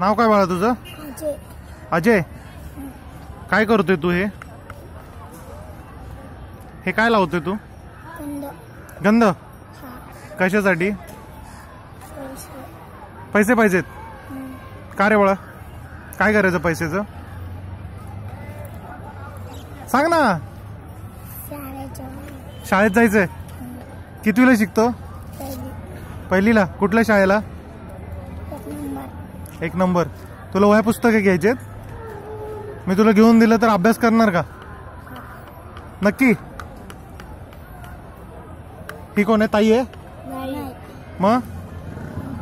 नाव काय बाळा तुझं? अजय. काय करतोय तू हे? हे काय लावतोय तू? गंध. कशासाठी? पैसे. पाहिजेत. का रे बाळा? काय करायचं पैशाचं? सांग ना. शाळेत जायचंय. कितवीला शिकतो? पहिली. पहिलीला? कुठल्या शाळेला? एक नंबर. तुला वह्या पुस्तकं घ्यायचेत मी तुला घेऊन दिलं तर अभ्यास करणार का? नक्की? ही कोण आहे? ताई आहे? मग?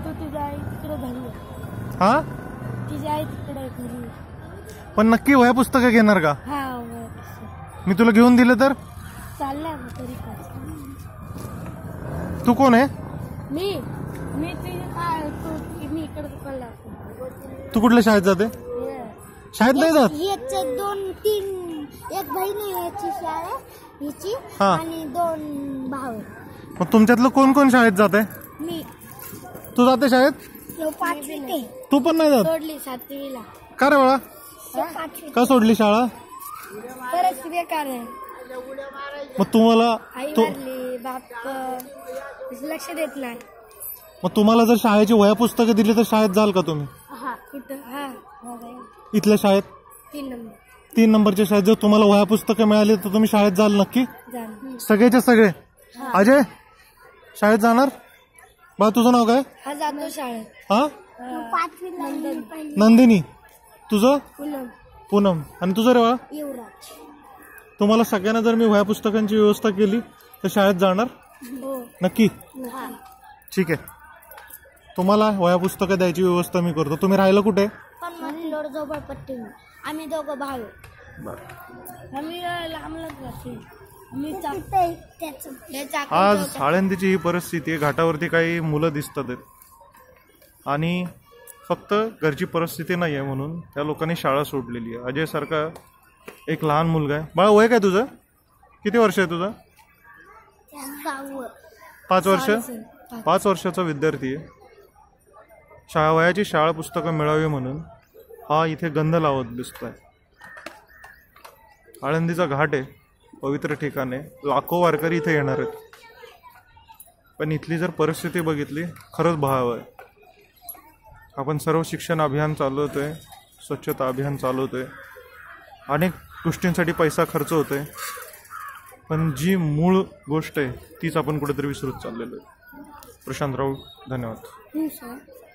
तू हा? पण नक्की वह्या पुस्तकं घेणार का? मी तुला घेऊन दिलं तर? तू कोण आहे? मी. मी तुझी काय मी इकडे तू कुठल्या शाळेत जाते? शाळेत नाही जात? याचे दोन तीन एक बहीण आहे याची शाळा हिची हा. आणि दोन भाऊ आहे. मग तुमच्यातलं कोण कोण शाळेत जाते? मी. तू जाते शाळेत? तो पण नाही जात? सोडली सातवीला. का रे बाळा? तो का सोडली शाळा? परत बेकार आहे. मग तुम्हाला आई तू वारली बाप अं, लक्ष देत नाही. मग तुम्हाला जर शाळेची वह्या पुस्तकं दिली तर शाळेत जाल का तुम्ही? कुठं? हा. इथल्या शाळेत? तीन नंबर. तीन नंबरच्या शाळेत जर तुम्हाला वह्या पुस्तकं मिळाली तर तुम्ही शाळेत जाल नक्की? झालं सगळेचे सगळे? अजय? शाळेत जाणार? बा तुझं नाव काय? हा जातो शाळेत. हा? नंदिनी. तुझं? पूनम. पूनम. आणि तुझं रे बाळा? युवराज. तुम्हाला सगळ्यांना जर मी वह्या पुस्तकांची व्यवस्था केली तर शाळेत जाणार? हो. नक्की? हा. ठीक आहे. तुम्हाला वह्या पुस्तकं द्यायची व्यवस्था मी करतो. तुम्ही राहिलं कुठे? झोपडपट्टी आम्ही दोघं भाऊ. आम्ही लांबलंच राहते. आम्ही आज आळंदीची ही परिस्थिती आहे. घाटावरती काही मुलं दिसतात आणि फक्त घरची परिस्थिती नाही आहे म्हणून त्या लोकांनी शाळा सोडलेली आहे. अजय सारखा एक लहान मुलगा आहे. बाळा वय काय तुझं? किती वर्ष आहे तुझं? पाच वर्ष? पाच वर्षाचा विद्यार्थी आहे. शाळा वयाची शाळा पुस्तकं मिळावी म्हणून हा इथे गंध लावत दिसतोय. आळंदीचा घाट आहे पवित्र ठिकाण आहे. लाखो वारकरी इथे येणार आहेत. पण इथली जर परिस्थिती बघितली खरंच भयावह आहे. आपण सर्व शिक्षण अभियान चालवतोय स्वच्छता अभियान चालवतोय. अनेक गोष्टींसाठी पैसा खर्च होतोय. पण जी मूळ गोष्ट आहे तीच आपण कुठेतरी विसरत चाललेलो आहे. प्रशांतराव धन्यवाद. हो, सर